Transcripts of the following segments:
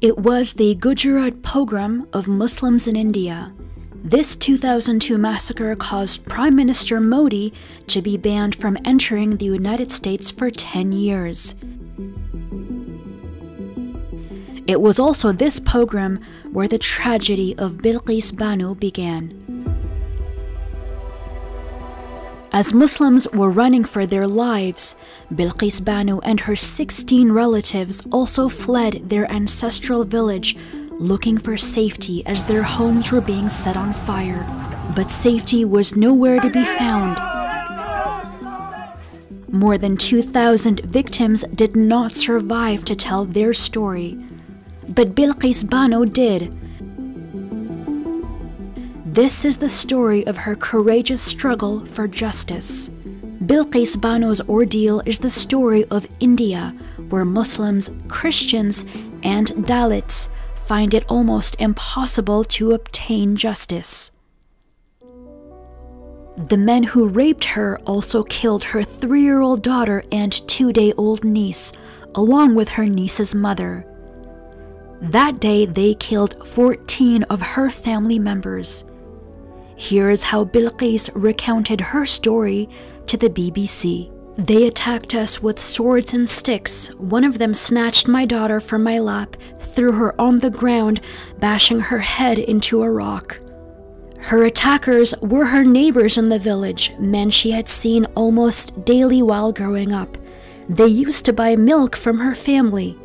It was the Gujarat pogrom of Muslims in India. This 2002 massacre caused Prime Minister Modi to be banned from entering the United States for 10 years. It was also this pogrom where the tragedy of Bilkis Banu began. As Muslims were running for their lives, Bilkis Banu and her 16 relatives also fled their ancestral village looking for safety as their homes were being set on fire. But safety was nowhere to be found. More than 2,000 victims did not survive to tell their story. But Bilkis Banu did, this is the story of her courageous struggle for justice. Bilkis Banu's ordeal is the story of India, where Muslims, Christians, and Dalits find it almost impossible to obtain justice. The men who raped her also killed her three year old daughter and two day old niece, along with her niece's mother. That day, they killed 14 of her family members. Here is how Bilkis recounted her story to the BBC. They attacked us with swords and sticks. One of them snatched my daughter from my lap, threw her on the ground, bashing her head into a rock. Her attackers were her neighbors in the village, men she had seen almost daily while growing up. They used to buy milk from her family.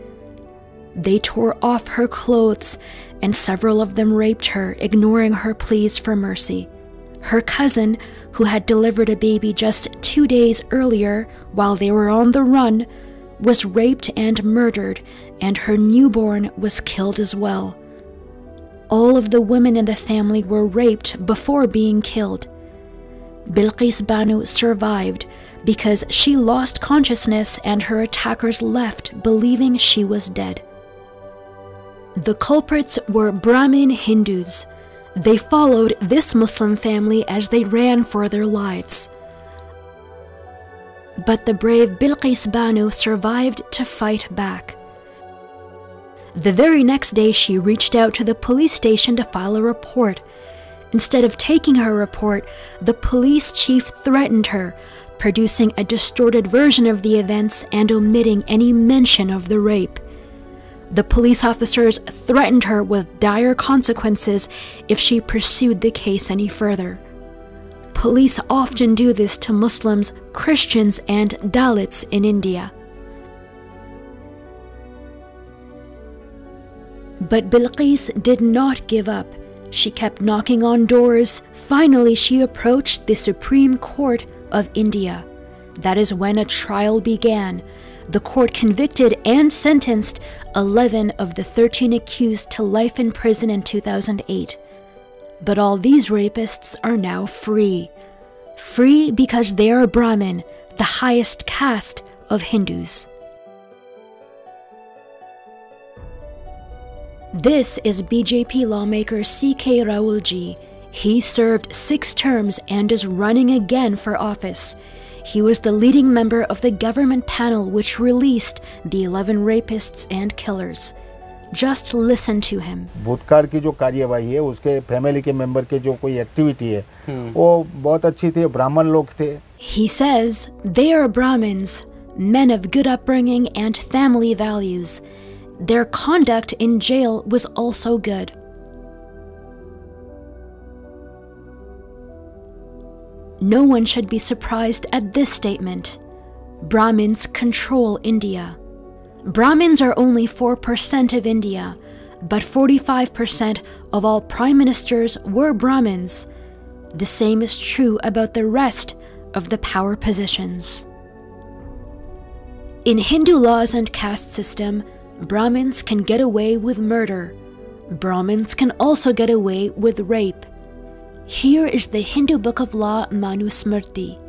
They tore off her clothes, and several of them raped her, ignoring her pleas for mercy. Her cousin, who had delivered a baby just two days earlier while they were on the run, was raped and murdered, and her newborn was killed as well. All of the women in the family were raped before being killed. Bilkis Banu survived because she lost consciousness and her attackers left believing she was dead. The culprits were Brahmin Hindus. They followed this Muslim family as they ran for their lives. But the brave Bilkis Banu survived to fight back. The very next day, she reached out to the police station to file a report. Instead of taking her report, the police chief threatened her, producing a distorted version of the events and omitting any mention of the rape. The police officers threatened her with dire consequences if she pursued the case any further. Police often do this to Muslims, Christians, and Dalits in India. But Bilkis did not give up. She kept knocking on doors. Finally, she approached the Supreme Court of India. That is when a trial began the court convicted and sentenced 11 of the 13 accused to life in prison in 2008. But all these rapists are now free. Free because they are Brahmin, the highest caste of Hindus. This is BJP lawmaker C.K. Raulji. He served six terms and is running again for office. He was the leading member of the government panel which released the 11 rapists and killers. Just listen to him. भूतकाल की जो कार्यवाही है उसके family के member के जो कोई एक्टिविटी है वो बहुत अच्छी थी ब्राह्मण लोग थे He says they are Brahmins, men of good upbringing and family values. Their conduct in jail was also good. No one should be surprised at this statement. Brahmins control India. Brahmins are only 4% of India, but 45% of all prime ministers were Brahmins. The same is true about the rest of the power positions. In Hindu laws and caste system, Brahmins can get away with murder. Brahmins can also get away with rape. Here is the Hindu book of law Manusmriti.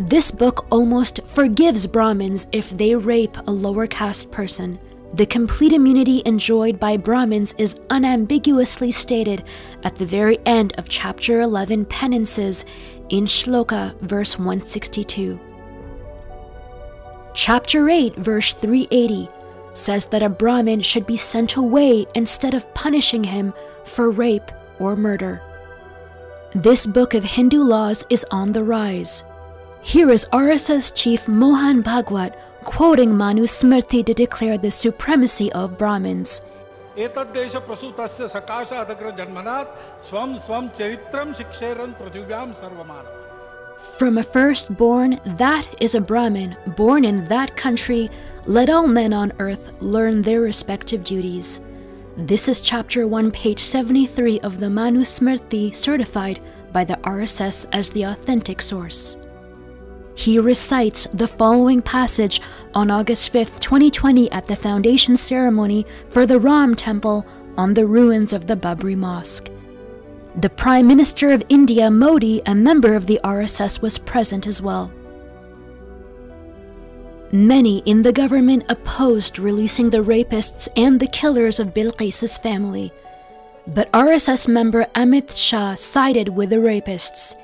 This book almost forgives Brahmins if they rape a lower caste person. The complete immunity enjoyed by Brahmins is unambiguously stated at the very end of chapter 11 Penances in Shloka, verse 162. Chapter 8, verse 380 says that a Brahmin should be sent away instead of punishing him for rape or murder. This book of Hindu laws is on the rise. Here is RSS chief Mohan Bhagwat quoting Manu Smriti to declare the supremacy of Brahmins. एतद्देश प्रसूतस्य सकाशादग्र जन्मनात् स्वं स्वं चरित्रं शिक्षेरन् पृथिव्यां सर्वमानव from a firstborn, that is a Brahmin, born in that country, let all men on earth learn their respective duties. This is chapter 1, page 73 of the Manu Smriti, certified by the RSS as the authentic source. He recites the following passage on August 5, 2020, at the foundation ceremony for the Ram Temple on the ruins of the Babri Mosque. The Prime Minister of India, Modi, a member of the RSS, was present as well. Many in the government opposed releasing the rapists and the killers of Bilkis's family. But RSS member Amit Shah sided with the rapists.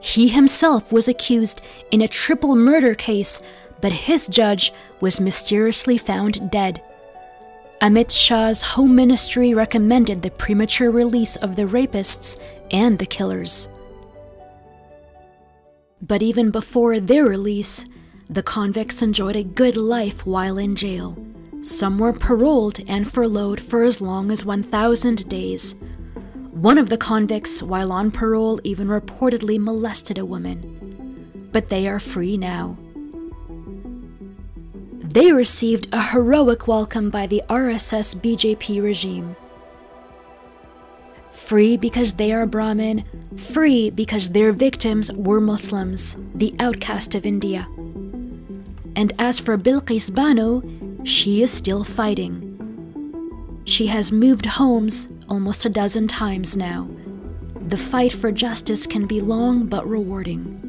He himself was accused in a triple murder case, but his judge was mysteriously found dead. Amit Shah's home ministry recommended the premature release of the rapists and the killers. But even before their release, the convicts enjoyed a good life while in jail. Some were paroled and furloughed for as long as 1,000 days. One of the convicts, while on parole, even reportedly molested a woman. But they are free now. They received a heroic welcome by the RSS BJP regime. Free because they are Brahmin, free because their victims were Muslims, the outcast of India. And as for Bilkis Bano, she is still fighting. She has moved homes almost a dozen times now. The fight for justice can be long but rewarding.